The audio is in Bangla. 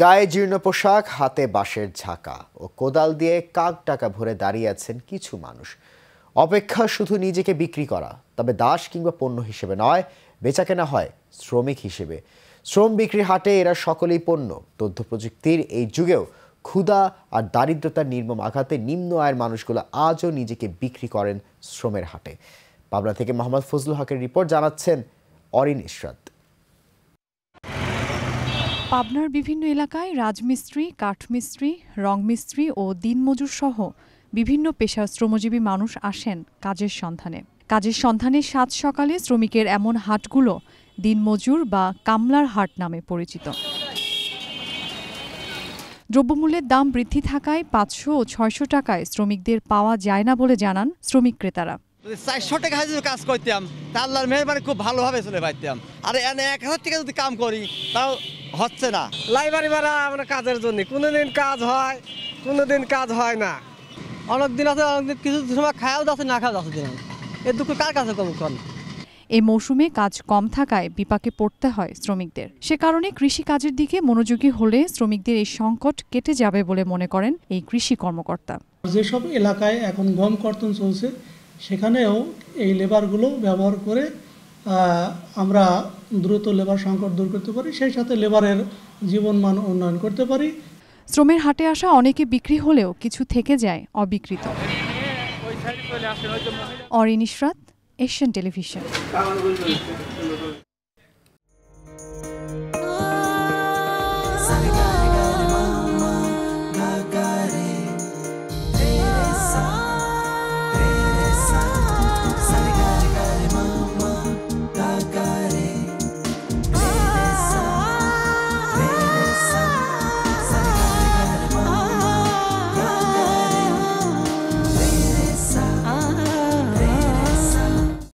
গায়ে জীর্ণ পোশাক, হাতে বাঁশের ঝাঁকা ও কোদাল দিয়ে কাক টাকা ভরে দাঁড়িয়ে আছেন কিছু মানুষ। অপেক্ষা শুধু নিজেকে বিক্রি করা, তবে দাস কিংবা পণ্য হিসেবে নয়, বেচাকেনা হয় শ্রমিক হিসেবে। শ্রম বিক্রির হাটে এরা সকলেই পণ্য। তথ্য প্রযুক্তির এই যুগেও ক্ষুধা আর দারিদ্রতার নির্মম আঘাতে নিম্ন আয়ের মানুষগুলো আজও নিজেকে বিক্রি করেন শ্রমের হাটে। পাবনা থেকে মোহাম্মদ ফজলুল হকের রিপোর্ট জানাচ্ছেন অরিন ইশরাত। পাবনার বিভিন্ন এলাকায় রাজমিস্ত্রি, কাঠমিস্ত্রি, রংমিস্ত্রি ও দিনমজুর সহ বিভিন্ন পেশার শ্রমজীবী মানুষ আসেন কাজের সন্ধানে। কাজের সন্ধানে সাত সকালে শ্রমিকের এমন হাটগুলো দিনমজুর বা কামলার হাট নামে পরিচিত। দ্রব্যমূল্যের দাম বৃদ্ধি থাকায় পাঁচশো ও ছয়শো টাকায় শ্রমিকদের পাওয়া যায় না বলে জানান শ্রমিক ক্রেতারা। চারশো টাকা হাজির কাজ করতাম তা আল্লাহর মেহরবানি খুব ভালোভাবে চলে পাইতাম আর এক হাজার টাকা যদি কাম করি, তাও হচ্ছে না। লাইবারি মারা আমরা কাজের জন্য। কোনোদিন কাজ হয় কোনোদিন কাজ হয় না। অনেক দিন আছে অনেক দিন কিছু সময় খায়াও যাচ্ছে না খাওয়া যাচ্ছে দিন। এ দুঃখ কার কাছে কম কন? এ মৌসুমে কাজ কম থাকায় বিপাকে পড়তে হয় শ্রমিকদের। সে কারণে কৃষি কাজের দিকে মনোযোগী হলে শ্রমিকদের এই সংকট কেটে যাবে বলে মনে করেন এই কৃষি কর্মকর্তা। যেসব এলাকায় এখন গম কর্তন চলছে সেখানেও এই লেবারগুলো ব্যবহার করে আমরা দ্রুত লেবার সংকট দূর করতে পারি সেই সাথে লেবারের জীবনমান উন্নয়ন করতে পারি। শ্রমের হাটে আসা অনেকে বিক্রি হলেও কিছু থেকে যায় অবিকৃত। Arin Ishrat Asian television.